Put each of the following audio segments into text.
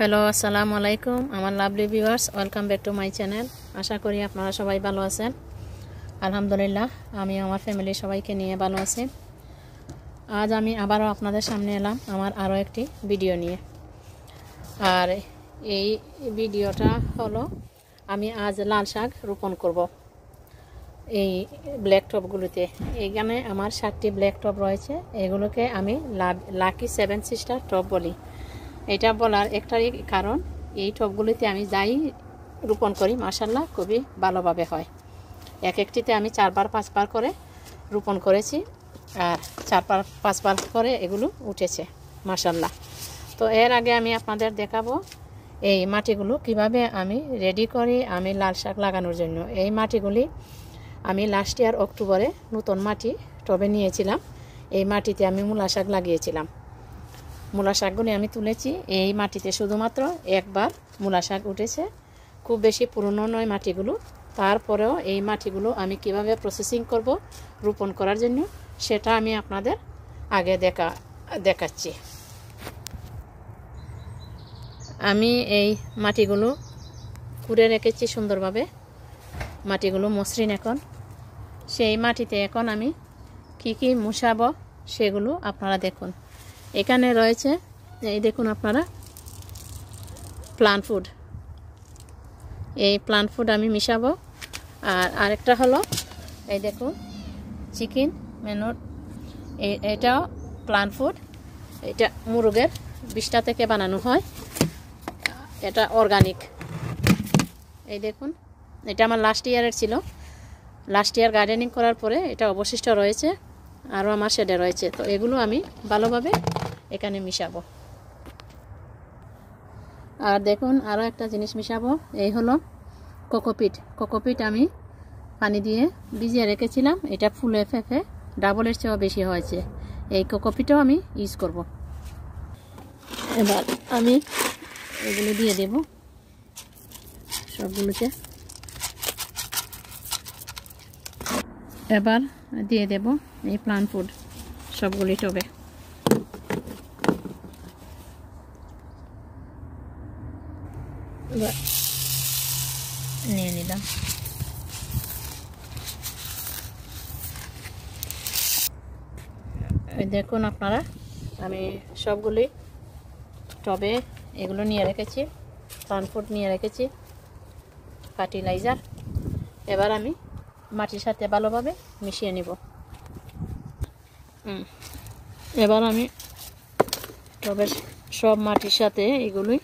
Hello, আসসালামু আলাইকুম। আমার lovely viewers welcome back to my channel আশা করি আপনারা সবাই ভালো আছেন। আলহামদুলিল্লাহ আমি আমার ফ্যামিলি সবাইকে নিয়ে ভালো আছি। আজ আমি আবারও আপনাদের সামনে এলাম আমার আরও একটি ভিডিও নিয়ে। আর এই ভিডিওটা হলো, আমি আজ লাল শাক রোপণ করব। এই ব্ল্যাক টপগুলোতে এইখানে আমার সাতটি ব্ল্যাক টপ রয়েছে। এগুলোকে আমি লাকি সেভেন সিস্টার টপ বলি। এটা বলার একটাই কারণ, এই টপগুলিতে আমি যাই রোপণ করি মাসাল্লাহ খুবই ভালোভাবে হয়। এক একটিতে আমি চারবার, পাঁচবার করে রোপণ করেছি আর চারবার, পাঁচবার করে এগুলো উঠেছে মাসাল্লাহ তো এর আগে আমি আপনাদের দেখাবো এই মাটিগুলো কীভাবে আমি রেডি করি, আমি লাল শাক লাগানোর জন্য। এই মাটিগুলি আমি লাস্ট ইয়ার অক্টোবরে নতুন মাটি টবে নিয়েছিলাম, এই মাটিতে আমি মূলা শাক লাগিয়েছিলাম। মূলা শাকগুলি আমি তুলেছি। এই মাটিতে শুধুমাত্র একবার মূলা শাক উঠেছে। খুব বেশি পুরনো নয় মাটিগুলো। তারপরেও এই মাটিগুলো আমি কীভাবে প্রসেসিং করব, রোপণ করার জন্য, সেটা আমি আপনাদের আগে দেখা, দেখাচ্ছি। আমি এই মাটিগুলো কুড়ে রেখেছি সুন্দরভাবে। মাটিগুলো মসৃণ এখন। সেই মাটিতে এখন আমি কি কি মুসাবো সেগুলো আপনারা দেখুন। এখানে রয়েছে, এই দেখুন আপনারা প্লান্ট ফুড এই প্লান্ট ফুড আমি মিশাবো। আর আরেকটা হলো, এই দেখুন চিকেন মেনুর এটাও প্লান্ট ফুড এটা মুরগের বিষটা থেকে বানানো হয়। এটা অর্গানিক এই দেখুন, এটা আমার লাস্ট ইয়ারের ছিল। লাস্ট ইয়ার গার্ডেনিং করার পরে এটা অবশিষ্ট রয়েছে, আরও আমার শেডে রয়েছে। তো এগুলো আমি ভালোভাবে এখানে মিশাবো। আর দেখুন আরও একটা জিনিস মিশাবো, এই হলো কোকোপিট কোকোপিট আমি পানি দিয়ে ভিজিয়ে রেখেছিলাম, এটা ফুলে ফেফে ডাবলের চেয়েও বেশি হয়েছে। এই কোকোপিটও আমি ইউজ করব। এবার আমি এগুলো দিয়ে দেব সবগুলোতে এবার দিয়ে দেব এই প্লান্ট ফুড সবগুলি টবে। নিয়ে নিলাম দেখুন আপনারা আমি সবগুলি টবে এগুলো নিয়ে রেখেছি প্লান্ট নিয়ে রেখেছি ফার্টিলাইজার। এবার আমি মাটির সাথে ভালোভাবে মিশিয়ে নিব। এবার আমি টবের সব মাটির সাথে এগুলোই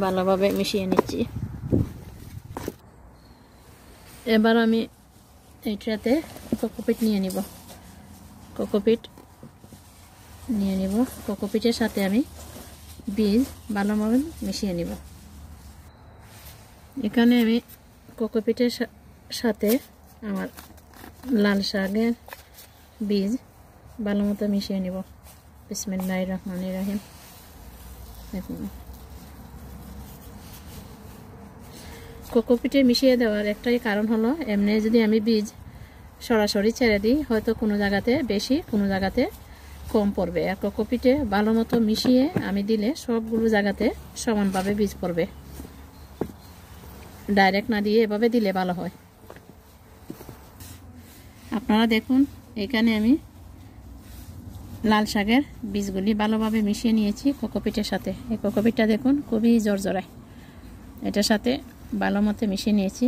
ভালোভাবে মিশিয়ে নিচ্ছি। এবার আমি এইটাতে কোকোপিট নিয়ে নিব। কোকোপিট নিয়ে নিব। কোকোপিটের সাথে আমি বীজ ভালোভাবে মিশিয়ে নিব। এখানে আমি কোকোপিটের সাথে আমার লাল শাকের বীজ ভালো মতো মিশিয়ে নিব। বিসমিল্লাহ রহমান রাহিম। দেখুন। কোকোপিটে মিশিয়ে দেওয়ার একটাই কারণ হলো, এমনি যদি আমি বীজ সরাসরি ছেড়ে দিই, হয়তো কোনো জায়গাতে বেশি, কোনো জায়গাতে কম পড়বে। আর কোকোপিটে ভালো মতো মিশিয়ে আমি দিলে সবগুলো জায়গাতে সমানভাবে বীজ পড়বে। ডাইরেক্ট না দিয়ে এভাবে দিলে ভালো হয়। আপনারা দেখুন, এখানে আমি লাল শাকের বীজগুলি ভালোভাবে মিশিয়ে নিয়েছি কোকোপিটের সাথে। এই কোকোপিটটা দেখুন, খুবই জোরজোড়ায় এটার সাথে ভালো মতো মিশিয়ে নিয়েছি।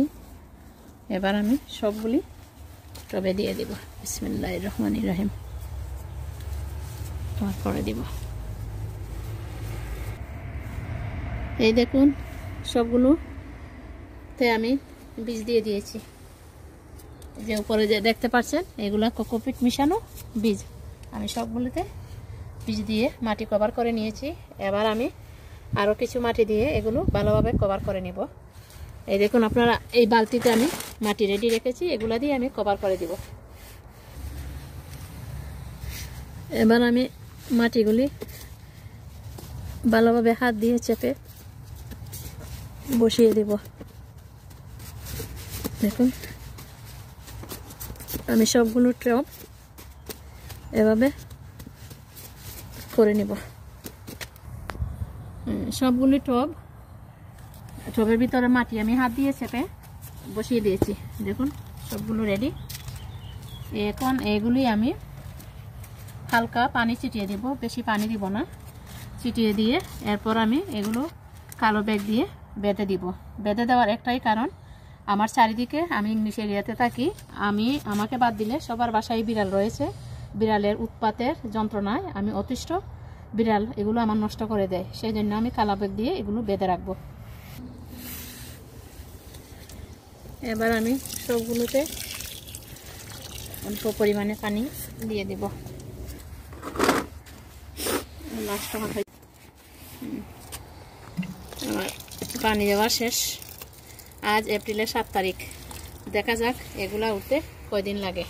এবার আমি সবগুলি টবে দিয়ে দিব। বিসমিল্লাহ রহমান রহিম। তারপরে দিব। এই দেখুন, সবগুলোতে আমি বীজ দিয়ে দিয়েছি। যে উপরে যে দেখতে পাচ্ছেন, এগুলা কোকোপিট মিশানো বীজ। আমি সবগুলোতে বীজ দিয়ে মাটি কভার করে নিয়েছি। এবার আমি আরও কিছু মাটি দিয়ে এগুলো ভালোভাবে কভার করে নিব। এই দেখুন, আপনারা এই বালতিতে আমি মাটি রেডি রেখেছি, এগুলা দিয়ে আমি কভার করে দিব। এবার আমি মাটিগুলি ভালোভাবে হাত দিয়ে চেপে বসিয়ে দিব। দেখুন, আমি সবগুলো ট্রপ এভাবে করে নিব। সবগুলি টব টবের ভিতরে মাটি আমি হাত দিয়ে চেপে বসিয়ে দিয়েছি। দেখুন, সবগুলো রেডি এখন এগুলি আমি হালকা পানি ছিটিয়ে দিব, বেশি পানি দিব না। ছিটিয়ে দিয়ে এরপর আমি এগুলো কালো ব্যাগ দিয়ে বেঁধে দিব। বেঁধে দেওয়ার একটাই কারণ, আমার চারিদিকে আমি ইংলিশ এরিয়াতে থাকি। আমি, আমাকে বাদ দিলে সবার বাসায় বিড়াল রয়েছে। বিড়ালের উৎপাতের যন্ত্রণায় আমি অতিষ্ঠ। বিড়াল এগুলো আমার নষ্ট করে দেয়। সেই জন্য আমি কালো ব্যাগ দিয়ে এগুলো বেঁধে রাখব। এবার আমি সবগুলোতে অল্প পরিমাণে পানি দিয়ে দেব। আমার পানি দেওয়া শেষ। আজ এপ্রিলের সাত তারিখ। দেখা যাক এগুলা উঠতে কয়দিন লাগে।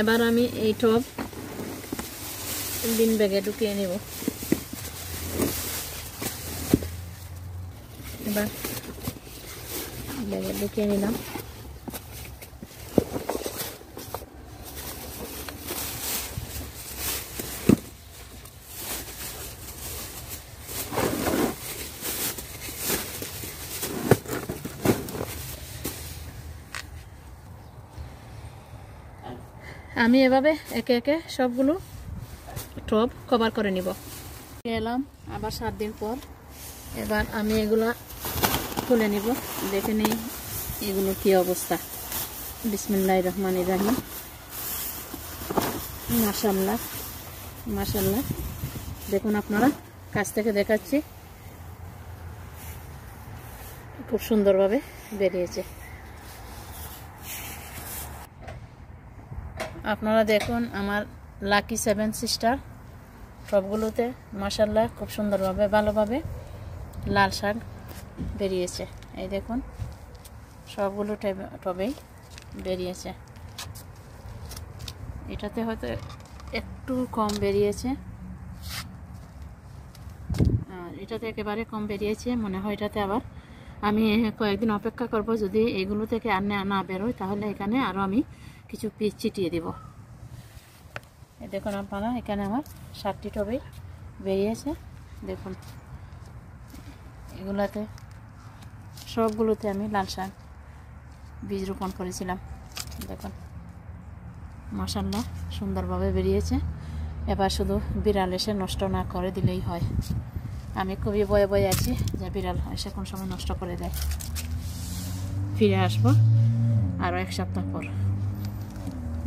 এবার আমি এই টব বিন ব্যাগে ঢুকিয়ে নেব। এবার ব্যাগে নিলাম। আমি এভাবে একে একে সবগুলো টব কভার করে নিব। এলাম আবার সাত দিন পর। এবার আমি এগুলা খুলে নিব। দেখে নিই এগুলো কি অবস্থা। বিসমিল্লাহ রহমান রাহিম। মাসাল্লাহ মাসাল্লাহ দেখুন আপনারা, কাছ থেকে দেখাচ্ছি। খুব সুন্দরভাবে বেরিয়েছে। আপনারা দেখুন আমার লাকি সেভেন সিস্টার, সবগুলোতে মাসাল্লাহ খুব সুন্দরভাবে, ভালোভাবে লাল শাক বেরিয়েছে। এই দেখুন, সবগুলো টবেই বেরিয়েছে। এটাতে হয়তো একটু কম বেরিয়েছে। এটাতে একেবারে কম বেরিয়েছে, মনে হয় এটাতে আবার আমি কয়েকদিন অপেক্ষা করব, যদি এগুলো থেকে আর না বেরোয়, তাহলে এখানে আরও আমি কিছু পিস ছিটিয়ে দেব। দেখুন আপনারা, এখানে আমার সাতটি টবেই বেরিয়েছে। দেখুন, এগুলাতে সবগুলোতে আমি লাল শাক বীজ রোপণ করেছিলাম। দেখুন মশাল্লা সুন্দরভাবে বেরিয়েছে। এবার শুধু বিড়াল এসে নষ্ট না করে দিলেই হয়। আমি খুবই বয়ে বয়ে আছি যে বিড়াল এসে কোন সময় নষ্ট করে দেয়। ফিরে আসব আরও এক সপ্তাহ পর।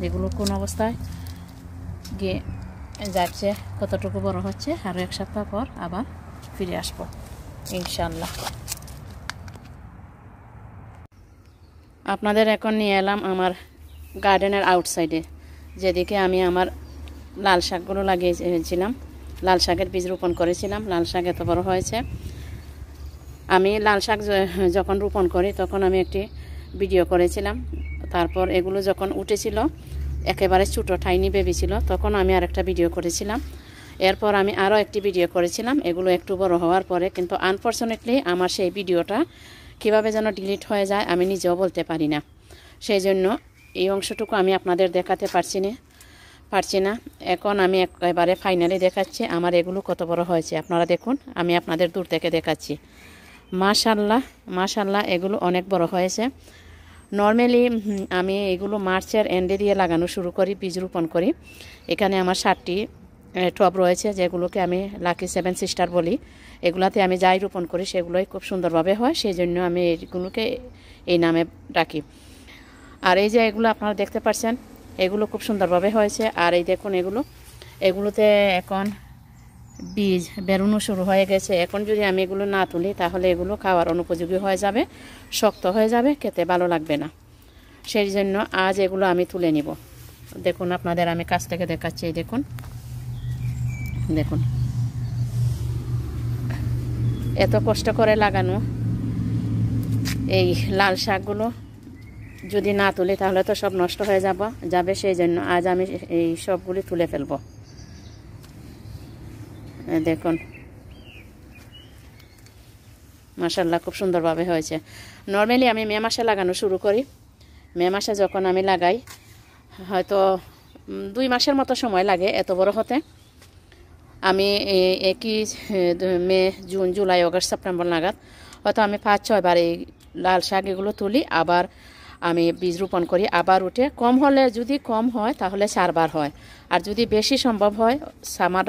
যেগুলো কোন অবস্থায় গিয়ে যাচ্ছে, কতটুকু বড় হচ্ছে আরও এক সপ্তাহ পর আবার ফিরে আসব ইনশাল্লাহ আপনাদের এখন নিয়ে এলাম আমার গার্ডেনের আউটসাইডে যেদিকে আমি আমার লাল শাকগুলো লাগিয়েছিলাম লাল শাকের বীজ রোপণ করেছিলাম। লাল শাক এত বড় হয়েছে। আমি লাল শাক যখন রোপণ করি, তখন আমি একটি ভিডিও করেছিলাম। তারপর এগুলো যখন উঠেছিল, একেবারে ছোটো ঠাইনি বেবি ছিল, তখন আমি আরেকটা ভিডিও করেছিলাম। এরপর আমি আরও একটি ভিডিও করেছিলাম। এগুলো একটু বড় হওয়ার পরে, কিন্তু আনফর্চুনেটলি আমার সেই ভিডিওটা কীভাবে যেন ডিলিট হয়ে যায় আমি নিজেও বলতে পারি না। সেই জন্য এই অংশটুকু আমি আপনাদের দেখাতে পারছি না পারছি না। এখন আমি একেবারে ফাইনালি দেখাচ্ছি আমার এগুলো কত বড় হয়েছে। আপনারা দেখুন, আমি আপনাদের দূর থেকে দেখাচ্ছি। মাশাল্লাহ মাশাল্লাহ এগুলো অনেক বড় হয়েছে। নর্মালি আমি এগুলো মার্চের এন্ডে দিয়ে লাগানো শুরু করি, বীজ রোপণ করি। এখানে আমার ষাটটি টব রয়েছে যেগুলোকে আমি লাকি সেভেন সিস্টার বলি। এগুলাতে আমি যাই রোপণ করি সেগুলোই খুব সুন্দরভাবে হয় সেই জন্য আমি এগুলোকে এই নামে ডাকি। আর এই যে এগুলো আপনারা দেখতে পাচ্ছেন এগুলো খুব সুন্দরভাবে হয়েছে। আর এই দেখুন এগুলো, এগুলোতে এখন বীজ বেরোনো শুরু হয়ে গেছে। এখন যদি আমি এগুলো না তুলি, তাহলে এগুলো খাওয়ার অনুপযোগী হয়ে যাবে, শক্ত হয়ে যাবে, খেতে ভালো লাগবে না। সেই জন্য আজ এগুলো আমি তুলে নিব। দেখুন আপনাদের আমি কাছ থেকে দেখাচ্ছি, এই দেখুন। দেখুন। এত কষ্ট করে লাগানো এই লাল শাকগুলো যদি না তুলি, তাহলে তো সব নষ্ট হয়ে যাব যাবে সেই জন্য। আজ আমি এই সবগুলি তুলে ফেলব। দেখুন। মাসাল্লাহ খুব সুন্দরভাবে হয়েছে। নর্মালি আমি মে মাসে লাগানো শুরু করি। মে মাসে যখন আমি লাগাই, হয়তো দুই মাসের মতো সময় লাগে এত বড় হতে। আমি একই May, June, July, August, September নাগাদ। হয়তো আমি পাঁচ ছয়বার এই লাল শাক এগুলো তুলি, আবার আমি বীজ রোপণ করি, আবার উঠে। কম হলে যদি কম হয়, তাহলে চারবার হয়। আর যদি বেশি সম্ভব হয় আমার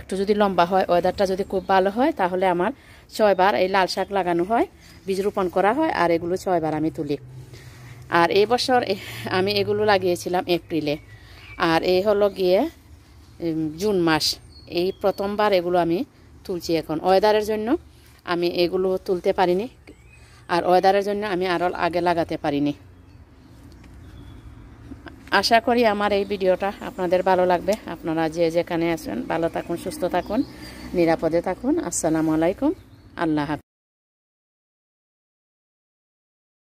একটু যদি লম্বা হয় ওয়েদারটা যদি খুব ভালো হয়, তাহলে আমার ছয়বার এই লাল শাক লাগানো হয়, বীজ রোপণ করা হয়, আর এগুলো ছয়বার আমি তুলি। আর এই বছর আমি এগুলো লাগিয়েছিলাম এপ্রিলে। আর এই হলো গিয়ে জুন মাস। এই প্রথমবার এগুলো আমি তুলছি এখন। ওয়েদারের জন্য আমি এগুলো তুলতে পারিনি আর ওয়েদারের জন্য আমি আরও আগে লাগাতে পারিনি। আশা করি আমার এই ভিডিওটা আপনাদের ভালো লাগবে। আপনারা যে যেখানে আছেন ভালো থাকুন, সুস্থ থাকুন, নিরাপদে থাকুন। আসসালামু আলাইকুম। আল্লাহ